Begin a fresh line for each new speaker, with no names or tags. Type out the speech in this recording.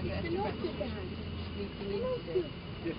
Cannot sit down. Cannot sit.